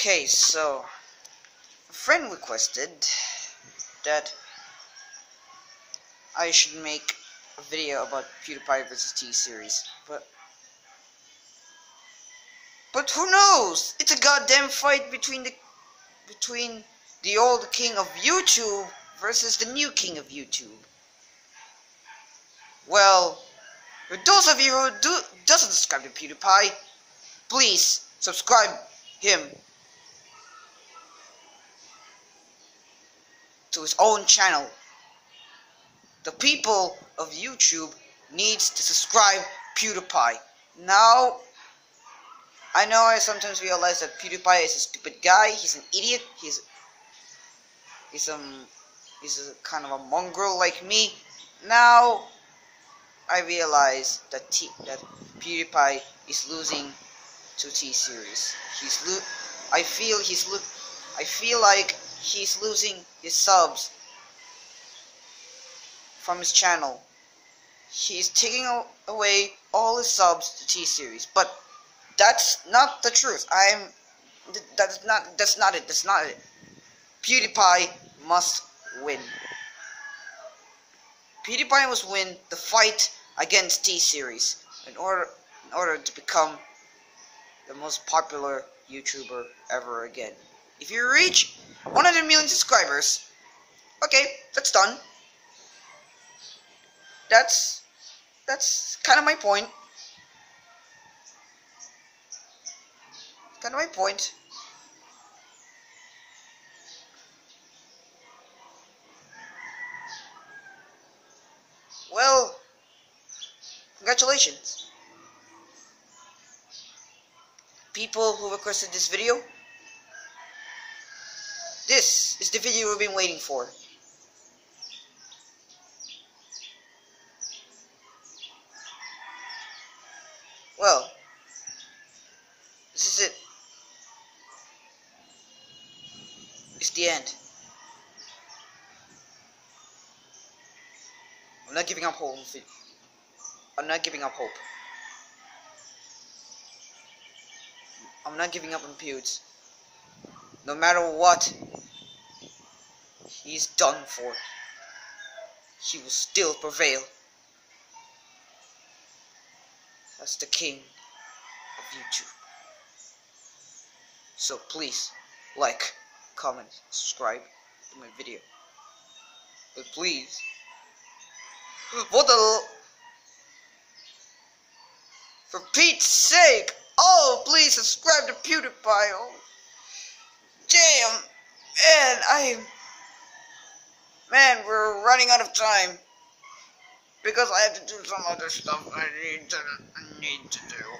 Okay, so a friend requested that I should make a video about PewDiePie vs. T-Series, but but who knows? It's a goddamn fight between the between the old king of YouTube versus the new king of YouTube. Well, for those of you who do doesn't subscribe to PewDiePie, please subscribe him to his own channel. The people of YouTube needs to subscribe PewDiePie. Now, I know I sometimes realize that PewDiePie is a stupid guy. He's an idiot. He's he's um he's a kind of a mongrel like me. Now, I realize that T that PewDiePie is losing to T Series. He's lo I feel he's lo I feel like he's losing his subs from his channel. He's taking away all his subs to T-Series, but that's not the truth. I'm that's not that's not it. That's not it. PewDiePie must win. PewDiePie must win the fight against T-Series in order in order to become the most popular YouTuber ever again. If you reach 100 million subscribers, okay, that's done. That's that's kind of my point. Kind of my point. Well, congratulations. People who requested this video, this is the video we've been waiting for. Well, this is it. It's the end. I'm not giving up hope. I'm not giving up hope. I'm not giving up on Pewds. No matter what, he's done for. He will still prevail. That's the king of YouTube. So please, like, comment, subscribe to my video. But please, what the... For Pete's sake! Oh, please subscribe to PewDiePie. Oh, damn. Man, I... Man, we're running out of time. Because I have to do some other stuff I need to, I need to do.